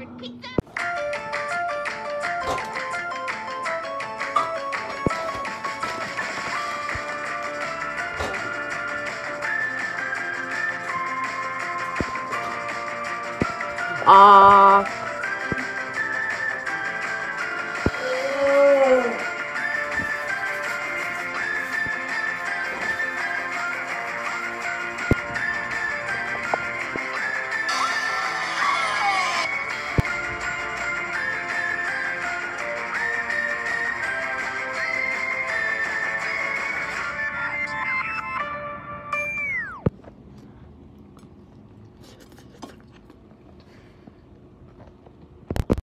favorite pizza. Ah. Uh...